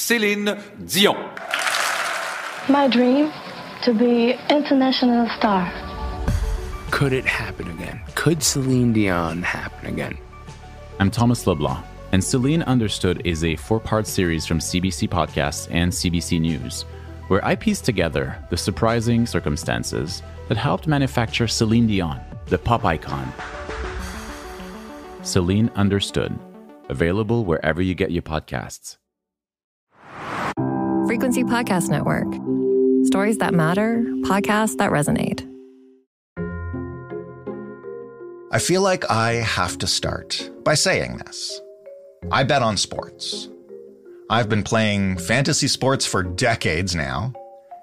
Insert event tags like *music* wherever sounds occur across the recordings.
Céline Dion. My dream to be international star. Could it happen again? Could Celine Dion happen again? I'm Thomas Leblanc, and Celine Understood is a four part series from CBC Podcasts and CBC News, where I piece together the surprising circumstances that helped manufacture Celine Dion, the pop icon. Celine Understood, available wherever you get your podcasts. Frequency Podcast Network. Stories that matter, podcasts that resonate. I feel like I have to start by saying this. I bet on sports. I've been playing fantasy sports for decades now,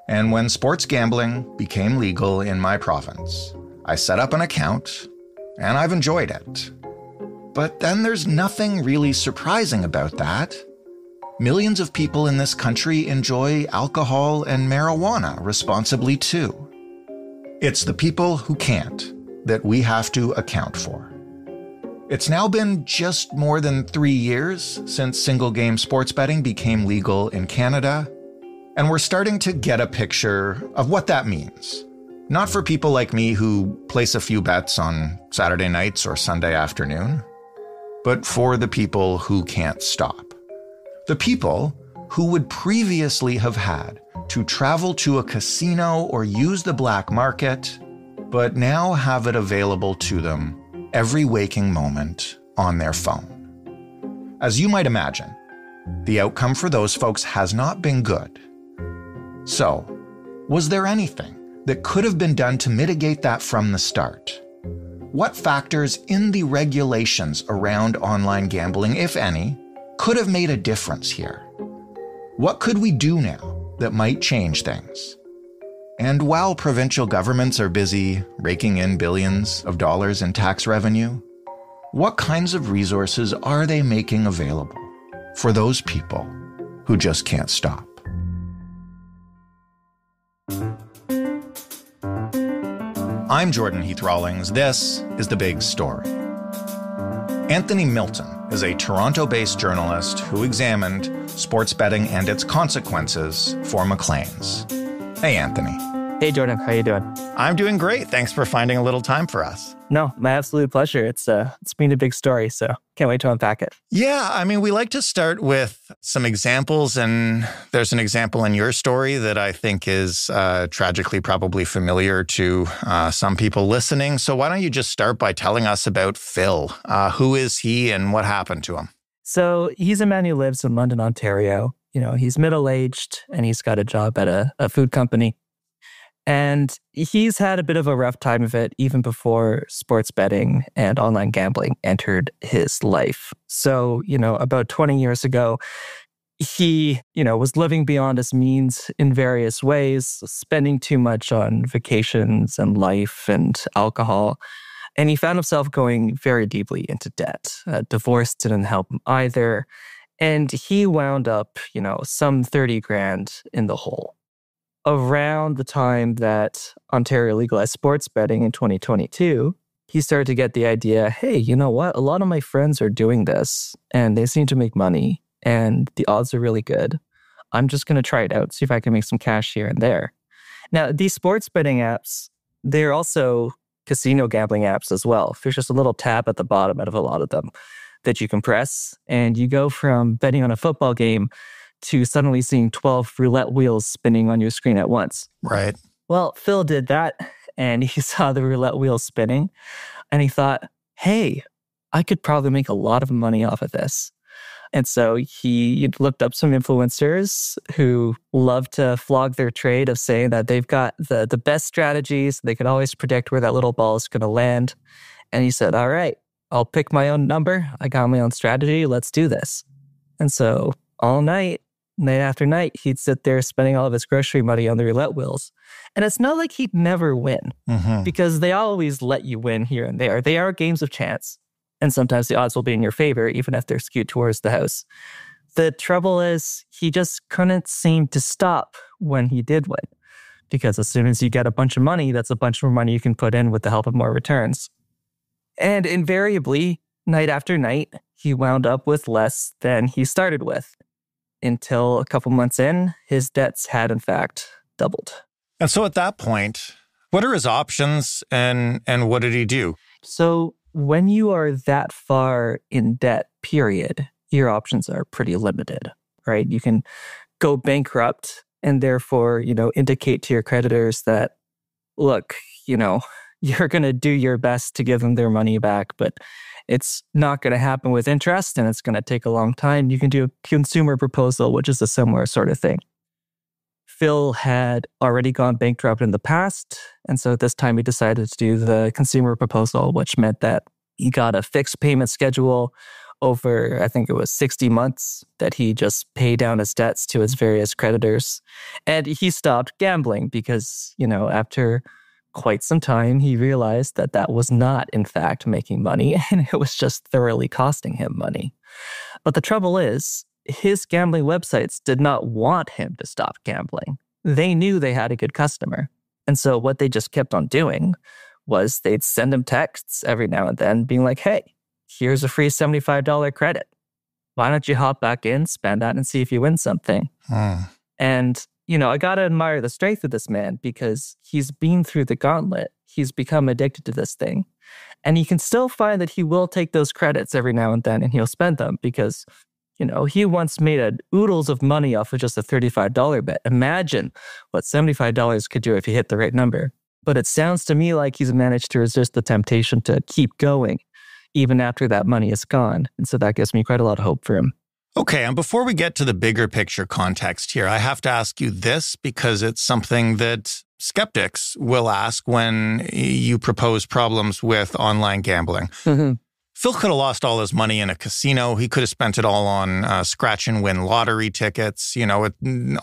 and when sports gambling became legal in my province, I set up an account and I've enjoyed it. But then there's nothing really surprising about that. Millions of people in this country enjoy alcohol and marijuana responsibly too. It's the people who can't that we have to account for. It's now been just more than three years since single game sports betting became legal in Canada, and we're starting to get a picture of what that means. Not for people like me who place a few bets on Saturday nights or Sunday afternoon, but for the people who can't stop. The people who would previously have had to travel to a casino or use the black market but now have it available to them every waking moment on their phone. As you might imagine, the outcome for those folks has not been good. So, was there anything that could have been done to mitigate that from the start? What factors in the regulations around online gambling, if any, could have made a difference here? What could we do now that might change things? And while provincial governments are busy raking in billions of dollars in tax revenue, what kinds of resources are they making available for those people who just can't stop? I'm Jordan Heath Rawlings. This is The Big Story. Anthony Milton is a Toronto based journalist who examined sports betting and its consequences for Maclean's. Hey, Anthony. Hey, Jordan. How you doing? I'm doing great. Thanks for finding a little time for us. No, my absolute pleasure. It's uh, it's been a big story, so can't wait to unpack it. Yeah, I mean, we like to start with some examples, and there's an example in your story that I think is uh, tragically probably familiar to uh, some people listening. So why don't you just start by telling us about Phil? Uh, who is he, and what happened to him? So he's a man who lives in London, Ontario. You know, he's middle aged, and he's got a job at a, a food company. And he's had a bit of a rough time of it even before sports betting and online gambling entered his life. So, you know, about 20 years ago, he, you know, was living beyond his means in various ways, spending too much on vacations and life and alcohol. And he found himself going very deeply into debt. Uh, divorce didn't help him either. And he wound up, you know, some 30 grand in the hole around the time that Ontario legalized sports betting in 2022, he started to get the idea hey, you know what? A lot of my friends are doing this and they seem to make money and the odds are really good. I'm just going to try it out, see if I can make some cash here and there. Now, these sports betting apps, they're also casino gambling apps as well. There's just a little tab at the bottom out of a lot of them that you can press, and you go from betting on a football game to suddenly seeing 12 roulette wheels spinning on your screen at once. Right. Well, Phil did that and he *laughs* saw the roulette wheels spinning and he thought, hey, I could probably make a lot of money off of this. And so he looked up some influencers who love to flog their trade of saying that they've got the, the best strategies. They can always predict where that little ball is going to land. And he said, All right, I'll pick my own number. I got my own strategy. Let's do this. And so all night, night after night, he'd sit there spending all of his grocery money on the roulette wheels. And it's not like he'd never win mm-hmm. because they always let you win here and there. They are games of chance. And sometimes the odds will be in your favor, even if they're skewed towards the house. The trouble is, he just couldn't seem to stop when he did win. Because as soon as you get a bunch of money, that's a bunch more money you can put in with the help of more returns. And invariably, night after night, he wound up with less than he started with. Until a couple months in, his debts had in fact doubled. And so at that point, what are his options and and what did he do? So when you are that far in debt, period, your options are pretty limited, right? You can go bankrupt and therefore, you know, indicate to your creditors that, look, you know, you're going to do your best to give them their money back, but it's not going to happen with interest and it's going to take a long time. You can do a consumer proposal, which is a similar sort of thing. Phil had already gone bankrupt in the past. And so this time he decided to do the consumer proposal, which meant that he got a fixed payment schedule over, I think it was 60 months, that he just paid down his debts to his various creditors. And he stopped gambling because, you know, after quite some time, he realized that that was not, in fact, making money *laughs* and it was just thoroughly costing him money. But the trouble is, his gambling websites did not want him to stop gambling. They knew they had a good customer. And so what they just kept on doing was they'd send him texts every now and then being like, hey, here's a free $75 credit. Why don't you hop back in, spend that, and see if you win something? Hmm. And, you know, I got to admire the strength of this man because he's been through the gauntlet. He's become addicted to this thing. And you can still find that he will take those credits every now and then and he'll spend them because you know, he once made a oodles of money off of just a $35 bet. Imagine what $75 could do if he hit the right number. But it sounds to me like he's managed to resist the temptation to keep going even after that money is gone. And so that gives me quite a lot of hope for him. Okay, and before we get to the bigger picture context here, I have to ask you this because it's something that skeptics will ask when you propose problems with online gambling. Mm-hmm. Phil could have lost all his money in a casino. He could have spent it all on uh, scratch and win lottery tickets. You know, it,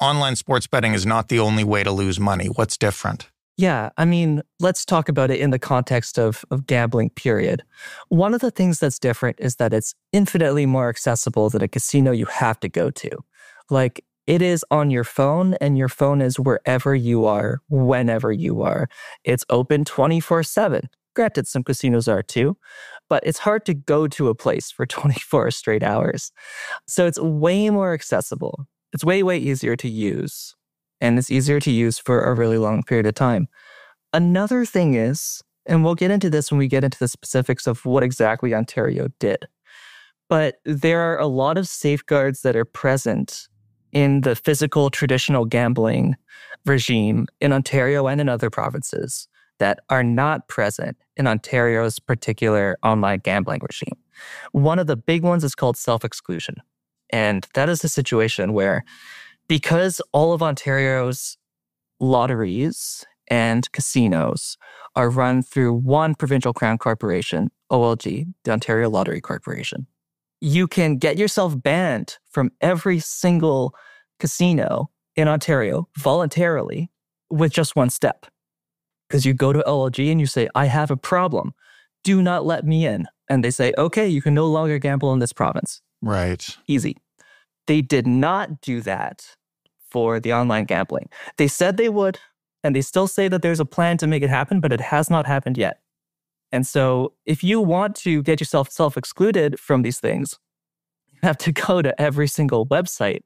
online sports betting is not the only way to lose money. What's different? Yeah, I mean, let's talk about it in the context of, of gambling, period. One of the things that's different is that it's infinitely more accessible than a casino you have to go to. Like, it is on your phone, and your phone is wherever you are, whenever you are. It's open 24 7. Granted, some casinos are too, but it's hard to go to a place for *laughs* 24 straight hours. So it's way more accessible. It's way, way easier to use. And it's easier to use for a really long period of time. Another thing is, and we'll get into this when we get into the specifics of what exactly Ontario did, but there are a lot of safeguards that are present in the physical traditional gambling regime in Ontario and in other provinces that are not present in Ontario's particular online gambling regime. One of the big ones is called self exclusion. And that is a situation where, because all of Ontario's lotteries and casinos are run through one provincial crown corporation, OLG, the Ontario Lottery Corporation, you can get yourself banned from every single casino in Ontario voluntarily with just one step because you go to OLG and you say, I have a problem. Do not let me in. And they say, okay, you can no longer gamble in this province. Right. Easy. They did not do that for the online gambling. They said they would, and they still say that there's a plan to make it happen, but it has not happened yet. And so if you want to get yourself self excluded from these things, you have to *laughs* go to every single website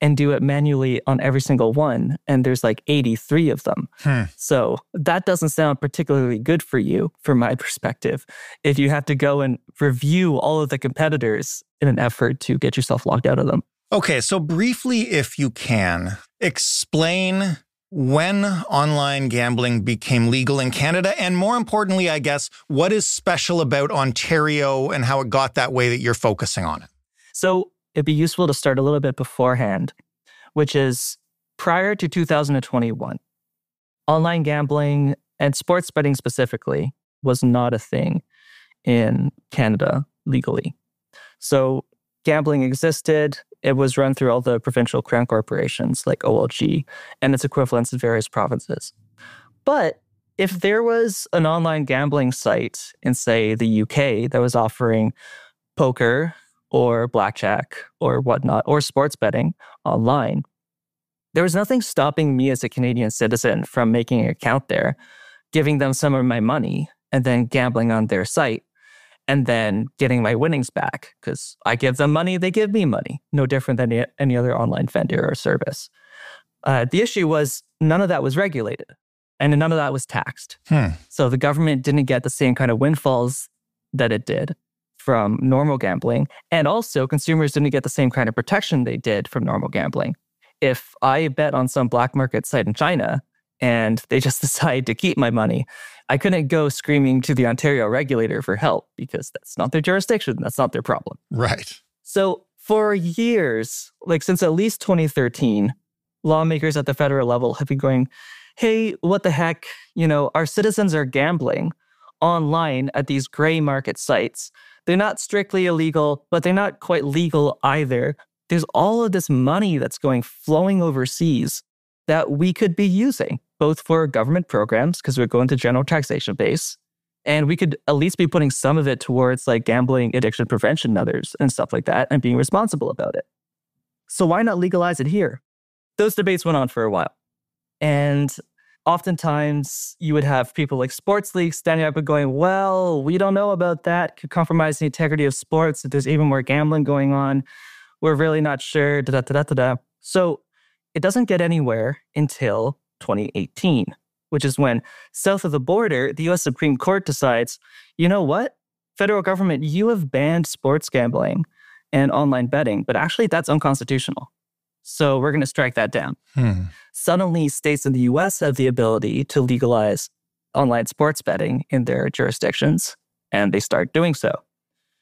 and do it manually on every single one. And there's like 83 of them. Hmm. So that doesn't sound particularly good for you, from my perspective, if you have to go and review all of the competitors in an effort to get yourself locked out of them. Okay, so briefly, if you can, explain when online gambling became legal in Canada, and more importantly, I guess, what is special about Ontario and how it got that way that you're focusing on it. So, it'd be useful to start a little bit beforehand, which is prior to 2021, online gambling and sports betting specifically was not a thing in Canada legally. So gambling existed. It was run through all the provincial crown corporations like OLG and its equivalents in various provinces. But if there was an online gambling site in, say, the UK that was offering poker or blackjack or whatnot, or sports betting online, there was nothing stopping me as a Canadian citizen from making an account there, giving them some of my money, and then gambling on their site. And then getting my winnings back because I give them money, they give me money. No different than any other online vendor or service. Uh, the issue was none of that was regulated and none of that was taxed. Hmm. So the government didn't get the same kind of windfalls that it did from normal gambling. And also, consumers didn't get the same kind of protection they did from normal gambling. If I bet on some black market site in China and they just *laughs* decide to keep my money, I couldn't go screaming to the Ontario regulator for help because that's not their jurisdiction. That's not their problem. Right. So, for years, like since at least 2013, lawmakers at the federal level have been going, hey, what the heck? You know, our citizens are gambling online at these gray market sites. They're not strictly illegal, but they're not quite legal either. There's all of this money that's going flowing overseas that we could be using, both for government programs, because we're going to general taxation base, and we could at least be putting some of it towards like gambling addiction prevention and others and stuff like that and being responsible about it. So why not legalize it here? Those debates went on for a while. And oftentimes you would have people like sports leagues standing up and going, well, we don't know about that. Could compromise the integrity of sports. If there's even more gambling going on, we're really not sure. Da, da, da, da, da. So it doesn't get anywhere until 2018, which is when south of the border, the US Supreme Court decides, you know what? Federal government, you have banned sports gambling and online betting, but actually that's unconstitutional. So we're going to strike that down. Hmm. Suddenly, states in the US have the ability to legalize online sports betting in their jurisdictions, and they start doing so.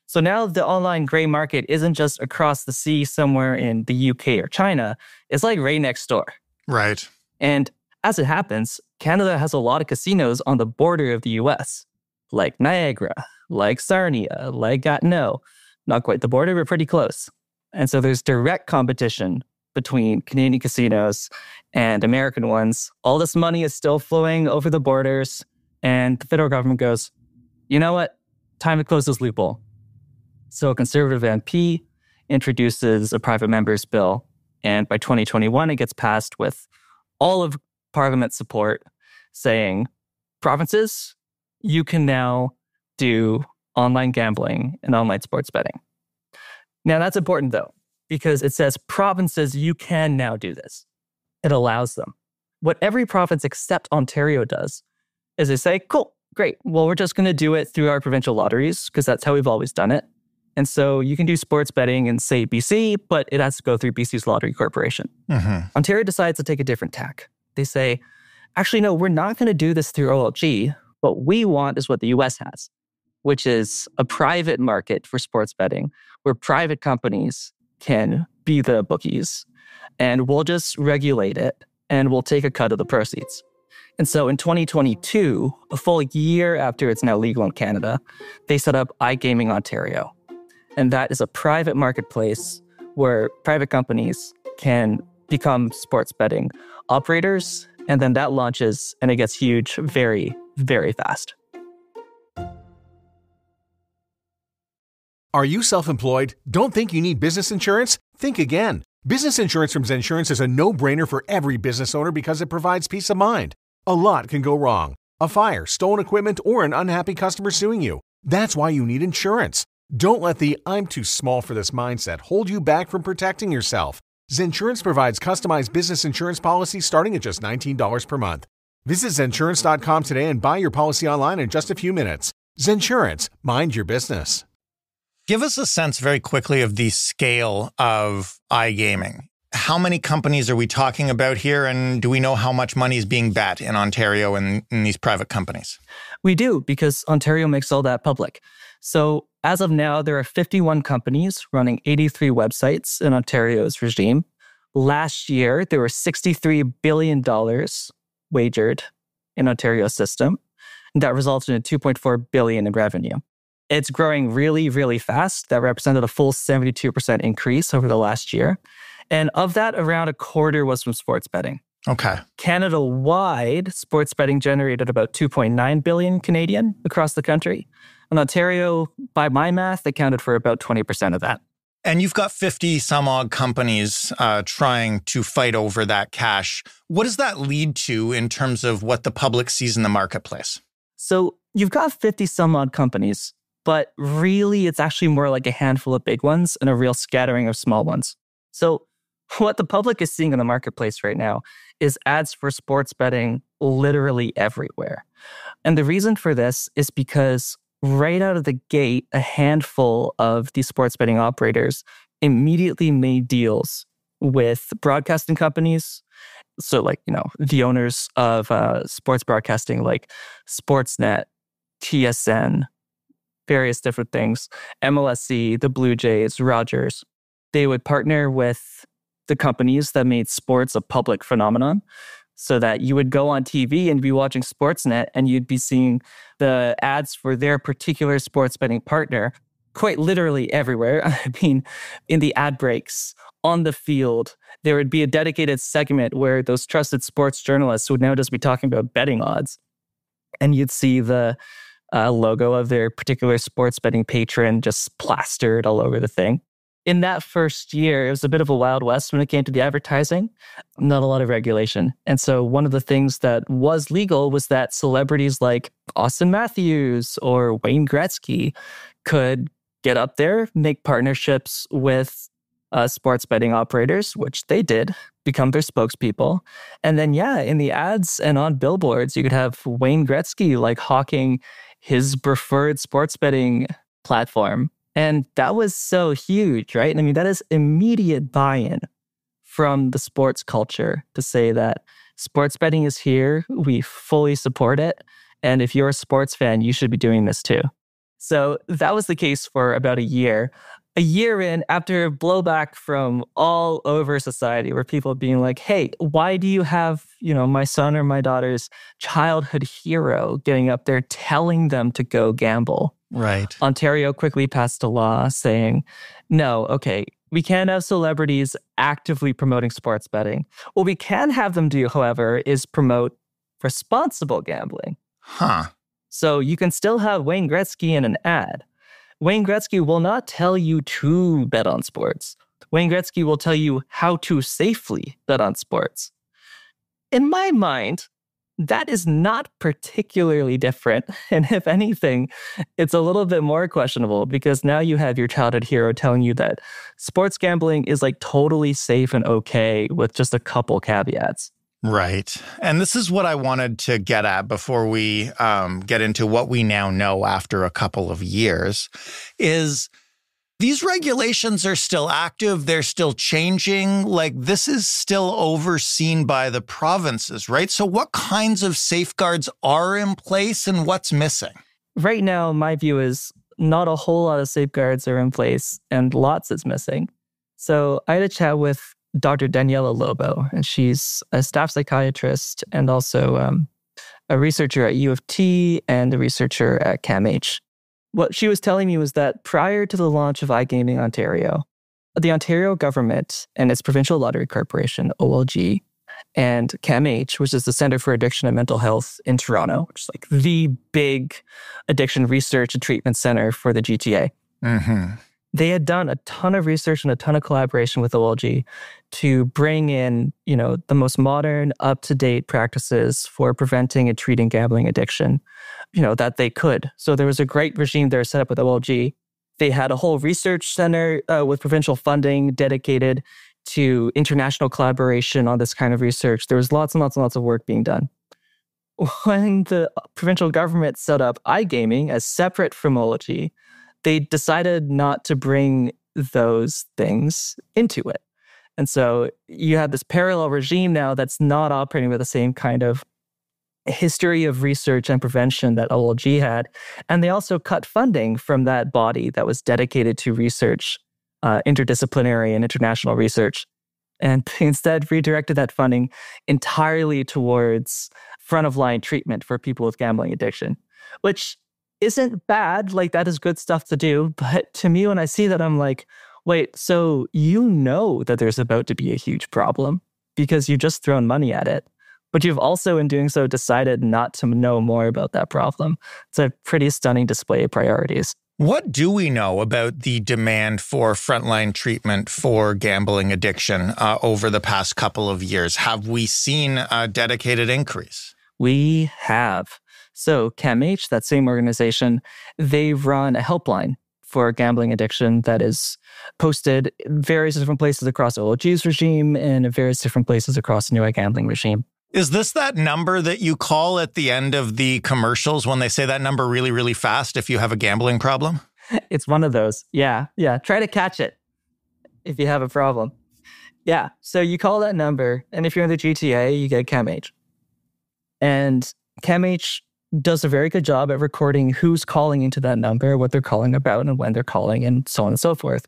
So now the online gray market isn't just across the sea somewhere in the UK or China, it's like right next door. Right. And as it happens, Canada has a lot of casinos on the border of the US, like Niagara, like Sarnia, like Gatineau. Not quite the border, but pretty close. And so there's direct competition between Canadian casinos and American ones. All this money is still flowing over the borders. And the federal government goes, you know what? Time to close this loophole. So a conservative MP introduces a private member's bill. And by 2021, it gets passed with all of Parliament's support saying, provinces, you can now do online gambling and online sports betting. Now, that's important though, because it says provinces, you can now do this. It allows them. What every province except Ontario does is they say, cool, great. Well, we're just going to do it through our provincial lotteries because that's how we've always done it. And so you can do sports betting in, say, BC, but it has to go through BC's Lottery Corporation. Mm-hmm. Ontario decides to take a different tack. They say, actually, no, we're not going to do this through OLG. What we want is what the US has, which is a private market for sports betting where private companies can be the bookies. And we'll just regulate it and we'll take a cut of the proceeds. And so in 2022, a full year after it's now legal in Canada, they set up iGaming Ontario. And that is a private marketplace where private companies can become sports betting operators. And then that launches and it gets huge very, very fast. Are you self employed? Don't think you need business insurance? Think again. Business insurance from Zensurance is a no brainer for every business owner because it provides peace of mind. A lot can go wrong a fire, stolen equipment, or an unhappy customer suing you. That's why you need insurance. Don't let the I'm too small for this mindset hold you back from protecting yourself. Zensurance provides customized business insurance policies starting at just $19 per month. Visit Zensurance.com today and buy your policy online in just a few minutes. Zensurance, mind your business. Give us a sense very quickly of the scale of iGaming. How many companies are we talking about here? And do we know how much money is being bet in Ontario and in these private companies? We do because Ontario makes all that public. So as of now, there are 51 companies running 83 websites in Ontario's regime. Last year, there were $63 billion wagered in Ontario's system. And that resulted in 2.4 billion in revenue. It's growing really, really fast. That represented a full 72% increase over the last year. And of that, around a quarter was from sports betting. Okay. Canada wide, sports betting generated about 2.9 billion Canadian across the country. And Ontario, by my math, accounted for about 20% of that. And you've got 50 some odd companies uh, trying to fight over that cash. What does that lead to in terms of what the public sees in the marketplace? So you've got 50 some odd companies. but really it's actually more like a handful of big ones and a real scattering of small ones. So, *laughs* what the public is seeing in the marketplace right now is ads for sports betting literally everywhere. And the reason for this is because right out of the gate, a handful of these sports betting operators immediately made deals with broadcasting companies. So, like, you know, the owners of uh, sports broadcasting like Sportsnet, TSN, various different things, MLSE, the Blue Jays, Rogers. They would partner with the companies that made sports a public phenomenon so that you would go on TV and be watching Sportsnet and you'd be seeing the ads for their particular sports betting partner quite literally everywhere. *laughs* I mean, in the ad breaks, on the field, there would be a dedicated segment where those trusted sports journalists would now just be talking about betting odds. And you'd see the uh, logo of their particular sports betting patron just plastered all over the thing. In that first year, it was a bit of a wild west when it came to the advertising, not a lot of regulation. And so, one of the things that was legal was that celebrities like Auston Matthews or Wayne Gretzky could get up there, make partnerships with uh, sports betting operators, which they did, become their spokespeople. And then, yeah, in the ads and on billboards, you could have Wayne Gretzky like hawking his preferred sports betting platform. And that was so huge, right? I mean, that is immediate buy in from the sports culture to say that sports betting is here. We fully support it. And if you're a sports fan, you should be doing this too. So that was the case for about a year a year in after blowback from all over society where people being like hey why do you have you know my son or my daughter's childhood hero getting up there telling them to go gamble? Right. Ontario quickly passed a law saying no okay we can't have celebrities actively promoting sports betting. What we can have them do however is promote responsible gambling. Huh. So you can still have wayne gretzky in an ad Wayne Gretzky will not tell you to bet on sports. Wayne Gretzky will tell you how to safely bet on sports. In my mind, that is not particularly different. *laughs* And if anything, it's a little bit more questionable because now you have your childhood hero telling you that sports gambling is like totally safe and okay with just a couple caveats. Right. And this is what I wanted to get at before we um, get into what we now know after a couple of years is these regulations are still active. They're still changing. Like this is still overseen by the provinces, right? So what kinds of safeguards are in place and what's missing? Right now, my view is not a whole lot of safeguards are in place and lots is missing. So I had a chat with Dr. Daniela Lobo, and she's a staff psychiatrist and also um, a researcher at U of T and a researcher at CAMH. What she was telling me was that prior to the launch of iGaming Ontario, the Ontario government and its provincial lottery corporation, OLG, and CAMH, which is the Center for Addiction and Mental Health in Toronto, which is like the big addiction research and treatment center for the GTA. Mm-hmm they had done a ton of research and a ton of collaboration with OLG to bring in, you know, the most modern, up-to-date practices for preventing and treating gambling addiction, you know, that they could. So there was a great regime there set up with OLG. They had a whole research center uh, with provincial funding dedicated to international collaboration on this kind of research. There was lots and lots and lots of work being done. *laughs* When the provincial government set up iGaming as separate from OLG, they decided not to bring those things into it. And so you have this parallel regime now that's not operating with the same kind of history of research and prevention that OLG had. And they also cut funding from that body that was dedicated to research, uh, interdisciplinary and international research, and *laughs* instead redirected that funding entirely towards front of line treatment for people with gambling addiction, which isn't bad. Like that is good stuff to do. *laughs* But to me, when I see that, I'm like, wait, so you know that there's about to be a huge problem because you've just thrown money at it. But you've also, in doing so, decided not to know more about that problem. It's a pretty stunning display of priorities. What do we know about the demand for frontline treatment for gambling addiction uh, over the past couple of years? Have we seen a dedicated increase? We have. So, CAMH, that same organization, they run a helpline for gambling addiction that is posted in various different places across OLG's regime and in various different places across the New Gambling regime. Is this that number that you call at the end of the commercials when they say that number really, really fast if you have a gambling problem? It's one of those. Yeah. Yeah. Try to catch it if you have a problem. Yeah. So you call that number, and if you're in the GTA, you get CAMH. And CAMH does a very good job at recording who's calling into that number, what they're calling about, and when they're calling, and so on and so forth.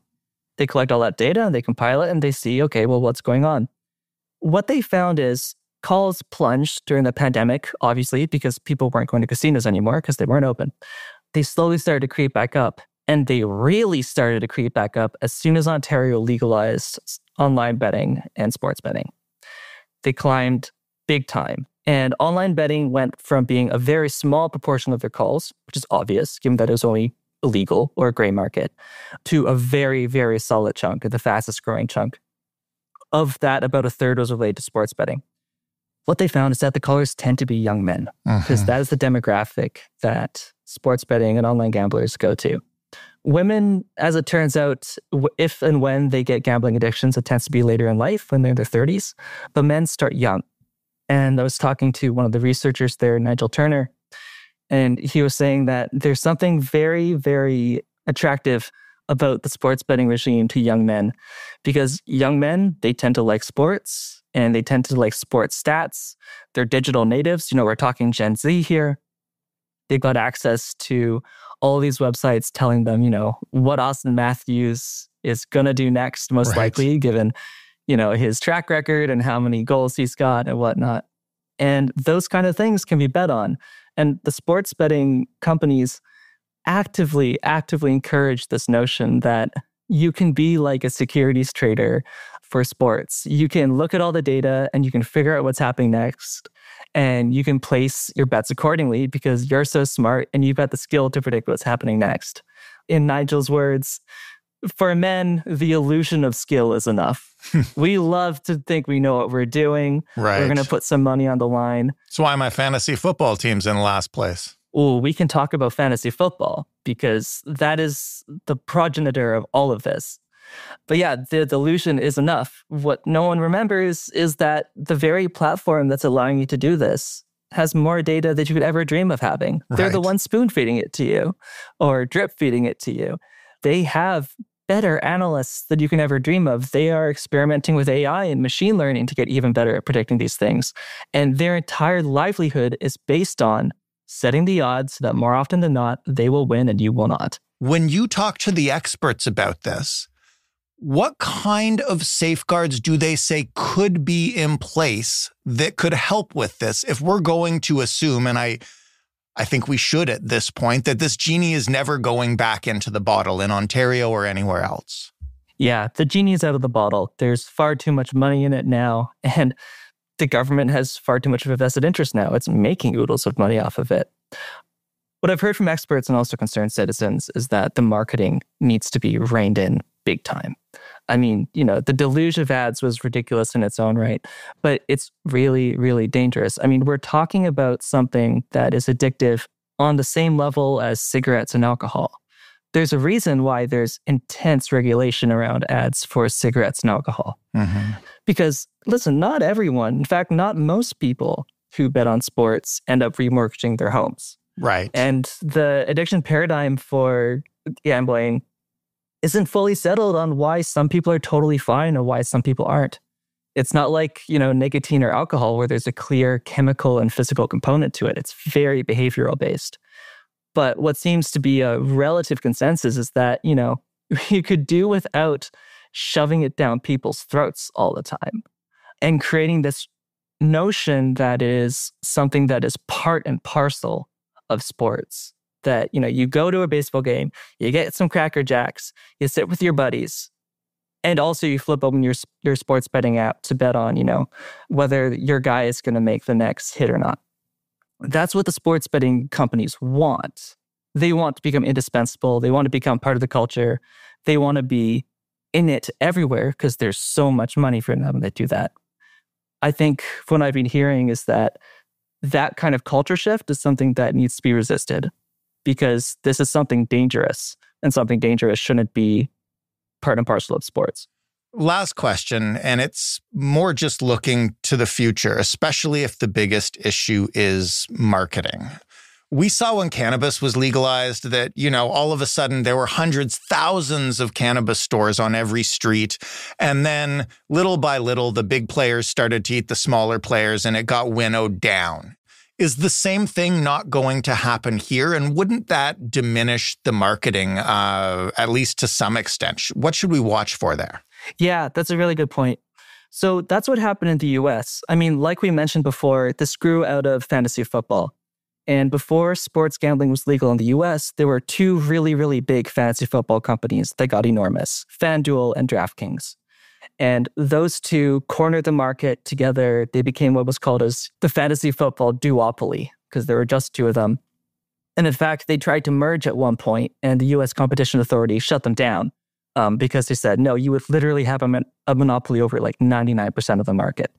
They collect all that data, and they compile it, and they see, okay, well, what's going on? What they found is calls plunged during the pandemic, obviously, because people weren't going to casinos anymore because they weren't open. They slowly started to creep back up. And they really started to creep back up as soon as Ontario legalized online betting and sports betting. They climbed big time. And online betting went from being a very small proportion of their calls, which is obvious given that it was only illegal or a gray market, to a very, very solid chunk, the fastest growing chunk. Of that, about a third was related to sports betting what they found is that the callers tend to be young men because uh-huh. is the demographic that sports betting and online gamblers go to. Women, as it turns out, if and when they get gambling addictions, it tends to be later in life when they're in their 30s, but men start young. And I was talking to one of the researchers there, Nigel Turner, and he was saying that there's something very, very attractive about the sports betting regime to young men because young men, they tend to like sports and they tend to like sports stats. They're digital natives. You know, we're talking Gen Z here. They've got access to all these websites telling them, you know, what Auston Matthews is going to do next, most Right. likely, given, you know, his track record and how many goals he's got and whatnot. And those kind of things can be bet on. And the sports betting companies actively, actively encourage this notion that you can be like a securities trader for sports. You can look at all the data and you can figure out what's happening next. And you can place your bets accordingly because you're so smart and you've got the skill to predict what's happening next. In Nigel's words, for men, the illusion of skill is enough. *laughs* we love to think we know what we're doing. Right. We're going to put some money on the line. That's why my fantasy football team's in last place. Oh, we can talk about fantasy football because that is the progenitor of all of this. But yeah, the delusion is enough. What no one remembers is that the very platform that's allowing you to do this has more data that you could ever dream of having. They're the Right. ones spoon feeding it to you or drip feeding it to you. They have better analysts than you can ever dream of. They are experimenting with AI and machine learning to get even better at predicting these things. And their entire livelihood is based on setting the odds that more often than not, they will win and you will not. When you talk to the experts about this, what kind of safeguards do they say could be in place that could help with this if we're going to assume and I I think we should at this point that this genie is never going back into the bottle in Ontario or anywhere else. Yeah, the genie's out of the bottle. There's far too much money in it now. *laughs* And the government has far too much of a vested interest now. It's making oodles of money off of it. What I've heard from experts and also concerned citizens is that the marketing needs to be reined in big time. I mean, you know, the deluge of ads was ridiculous in its own right, but it's really, really dangerous. I mean, we're talking about something that is addictive on the same level as cigarettes and alcohol. There's a reason why there's intense regulation around ads for cigarettes and alcohol. Mm-hmm. Because listen, not everyone, in fact, not most people who bet on sports end up remortgaging their homes. Right. And the addiction paradigm for gambling isn't fully settled on why some people are totally fine and why some people aren't. It's not like, you know, nicotine or alcohol where there's a clear chemical and physical component to it. It's very behavioral based. But what seems to be a relative consensus is that, you know, *laughs* you could do without shoving it down people's throats all the time and creating this notion that is something that is part and parcel of sports that you know you go to a baseball game you get some cracker jacks you sit with your buddies and also you flip open your your sports betting app to bet on you know whether your guy is going to make the next hit or not. That's what the sports betting companies want. They want to become indispensable they want to become part of the culture they want to be in it everywhere because there's so much money for them that do that. I think what i've been hearing is that that kind of culture shift is something that needs to be resisted because this is something dangerous and something dangerous shouldn't be part and parcel of sports. Last question, and it's more just looking to the future, especially if the biggest issue is marketing. We saw when cannabis was legalized that, you know, all of a sudden there were hundreds, thousands of cannabis stores on every street. And then little by little, the big players started to eat the smaller players and it got winnowed down. Is the same thing not going to happen here? And wouldn't that diminish the marketing, uh, at least to some extent? What should we watch for there? Yeah, that's a really good point. So that's what happened in the US. I mean, like we mentioned before, this grew out of fantasy football. And before sports gambling was legal in the US, there were two really, really big fantasy football companies that got enormous FanDuel and DraftKings. And those two cornered the market together. They became what was called as the fantasy football duopoly because there were just two of them. And in fact, they tried to merge at one point, and the US Competition Authority shut them down um, because they said, no, you would literally have a, mon- a monopoly over like 99% of the market.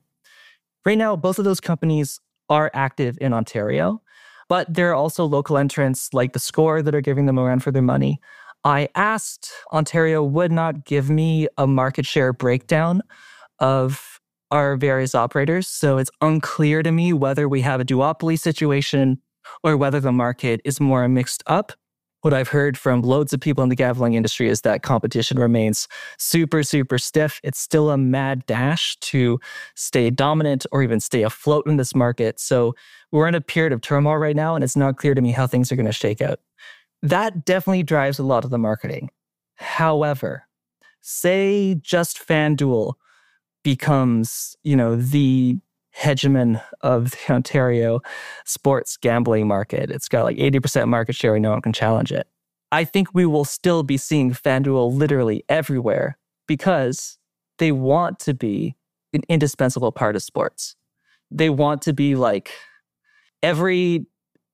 Right now, both of those companies are active in Ontario, but there are also local entrants like the Score that are giving them a run for their money. I asked Ontario would not give me a market share breakdown of our various operators. So it's unclear to me whether we have a duopoly situation or whether the market is more mixed up. What I've heard from loads of people in the gambling industry is that competition remains super, super stiff. It's still a mad dash to stay dominant or even stay afloat in this market. So we're in a period of turmoil right now, and it's not clear to me how things are going to shake out. That definitely drives a lot of the marketing. However, say just FanDuel becomes, you know, the hegemon of the Ontario sports gambling market. It's got like 80% market share and no one can challenge it. I think we will still be seeing FanDuel literally everywhere because they want to be an indispensable part of sports. They want to be like every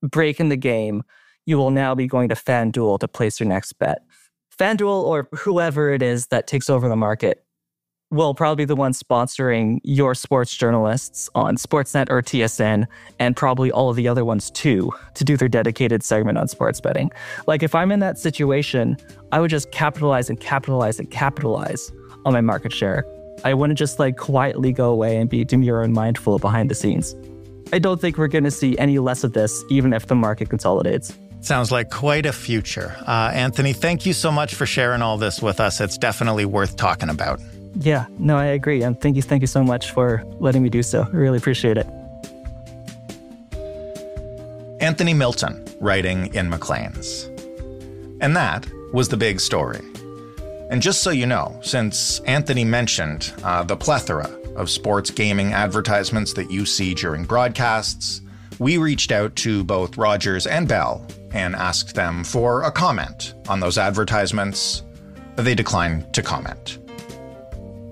break in the game you will now be going to FanDuel to place your next bet. FanDuel or whoever it is that takes over the market will probably be the one sponsoring your sports journalists on Sportsnet or TSN, and probably all of the other ones too, to do their dedicated segment on sports betting. Like, if I'm in that situation, I would just capitalize and capitalize and capitalize on my market share. I wouldn't just like quietly go away and be demure and mindful behind the scenes. I don't think we're going to see any less of this, even if the market consolidates. Sounds like quite a future. Uh, Anthony, thank you so much for sharing all this with us. It's definitely worth talking about. Yeah, no, I agree. And thank you, thank you so much for letting me do so. I really appreciate it. Anthony Milton, writing in Maclean's. And that was the big story. And just so you know, since Anthony mentioned uh, the plethora of sports gaming advertisements that you see during broadcasts, we reached out to both Rogers and Bell and asked them for a comment on those advertisements. They declined to comment.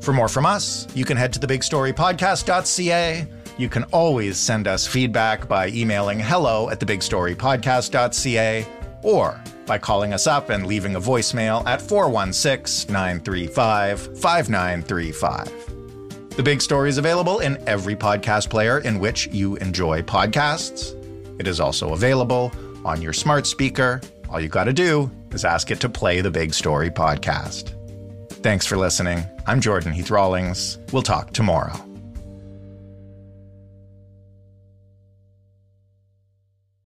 For more from us, you can head to thebigstorypodcast.ca. You can always send us feedback by emailing hello at thebigstorypodcast.ca or by calling us up and leaving a voicemail at 416 935 5935. The Big Story is available in every podcast player in which you enjoy podcasts. It is also available on your smart speaker. All you got to do is ask it to play the Big Story podcast. Thanks for listening. I'm Jordan Heath Rawlings. We'll talk tomorrow.